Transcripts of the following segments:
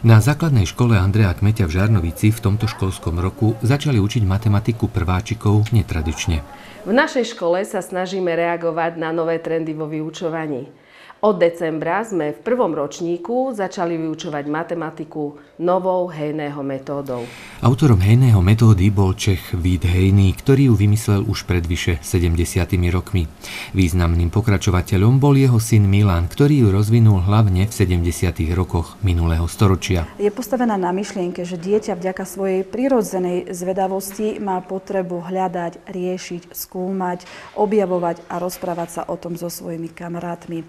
Na základnej škole Andrea Kmeťa v Žarnovici v tomto školskom roku začali učiť matematiku prváčikov netradične. V našej škole sa snažíme reagovať na nové trendy vo vyučovaní. Od decembra sme v prvom ročníku začali vyučovať matematiku novou hejného metódou. Autorom hejného metódy bol Čech Vít Hejný, ktorý ju vymyslel už pred vyše 70 rokmi. Významným pokračovateľom bol jeho syn Milan, ktorý ju rozvinul hlavne v 70 rokoch minulého storočia. Je postavená na myšlienke, že dieťa vďaka svojej prirodzenej zvedavosti má potrebu hľadať, riešiť, skúmať, objavovať a rozprávať sa o tom so svojimi kamarátmi.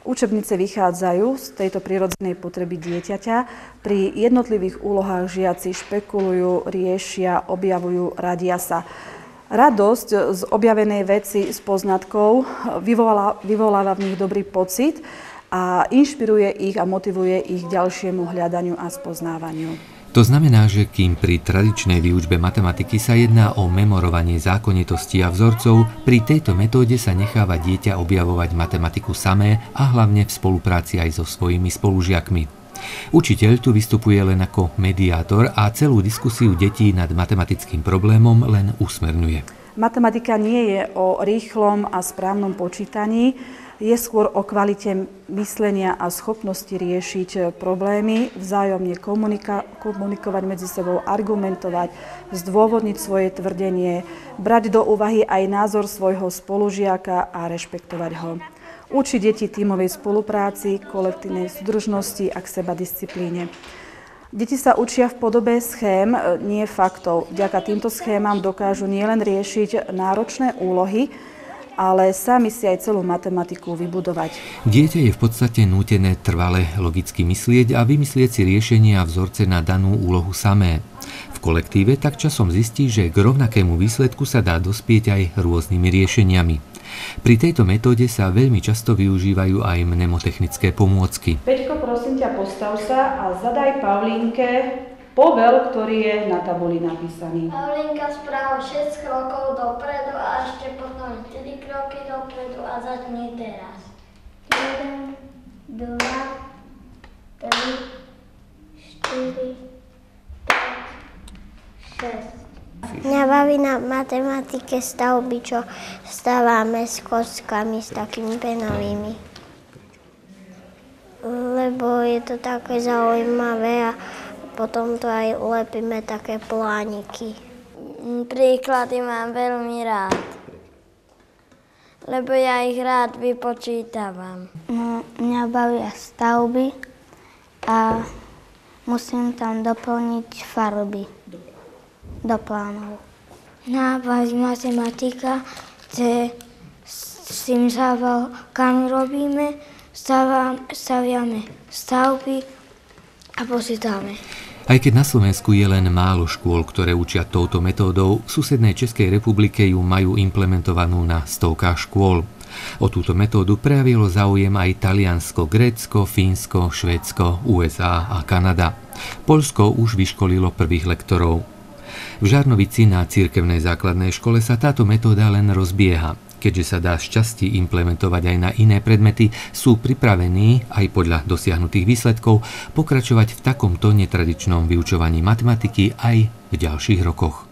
Učebnice vychádzajú z tejto prirodzenej potreby dieťaťa. Pri jednotlivých úlohách žiaci špekulujú, riešia, objavujú, radia sa. Radosť z objavenej veci s poznatkov vyvoláva v nich dobrý pocit a inšpiruje ich a motivuje ich k ďalšiemu hľadaniu a spoznávaniu. To znamená, že kým pri tradičnej výučbe matematiky sa jedná o memorovanie zákonitostí a vzorcov, pri tejto metóde sa necháva dieťa objavovať matematiku samé a hlavne v spolupráci aj so svojimi spolužiakmi. Učiteľ tu vystupuje len ako mediátor a celú diskusiu detí nad matematickým problémom len usmerňuje. Matematika nie je o rýchlom a správnom počítaní, je skôr o kvalite myslenia a schopnosti riešiť problémy, vzájomne komunika- komunikovať medzi sebou, argumentovať, zdôvodniť svoje tvrdenie, brať do úvahy aj názor svojho spolužiaka a rešpektovať ho. Učiť deti tímovej spolupráci, kolektívnej súdržnosti a k seba disciplíne. Deti sa učia v podobe schém, nie faktov. Vďaka týmto schémam dokážu nielen riešiť náročné úlohy, ale sami si aj celú matematiku vybudovať. Dieťa je v podstate nútené trvale logicky myslieť a vymyslieť si riešenie a vzorce na danú úlohu samé. V kolektíve tak časom zistí, že k rovnakému výsledku sa dá dospieť aj rôznymi riešeniami. Pri tejto metóde sa veľmi často využívajú aj mnemotechnické pomôcky. Peťko, prosím ťa, postav sa a zadaj Pavlínke povel, ktorý je na tabuli napísaný. Pavlinka správa 6 krokov dopredu a ešte potom 4 kroky dopredu a začni teraz. 1, 2, 3, 4, 5, 6. Mňa baví na matematike stavby, čo stávame s kockami, s takými penovými. Lebo je to také zaujímavé a potom to aj ulepíme také plániky. Príklady mám veľmi rád, lebo ja ich rád vypočítavam. No, mňa bavia stavby a musím tam doplniť farby do plánov. Mňa baví matematika, kde s tým kam robíme, staviame stavby a počítame. Aj keď na Slovensku je len málo škôl, ktoré učia touto metódou, v susednej Českej republike ju majú implementovanú na stovkách škôl. O túto metódu prejavilo záujem aj Taliansko, Grécko, Fínsko, Švédsko, USA a Kanada. Polsko už vyškolilo prvých lektorov. V Žarnovici na cirkevnej základnej škole sa táto metóda len rozbieha. Keďže sa dá šťastí implementovať aj na iné predmety, sú pripravení, aj podľa dosiahnutých výsledkov, pokračovať v takomto netradičnom vyučovaní matematiky aj v ďalších rokoch.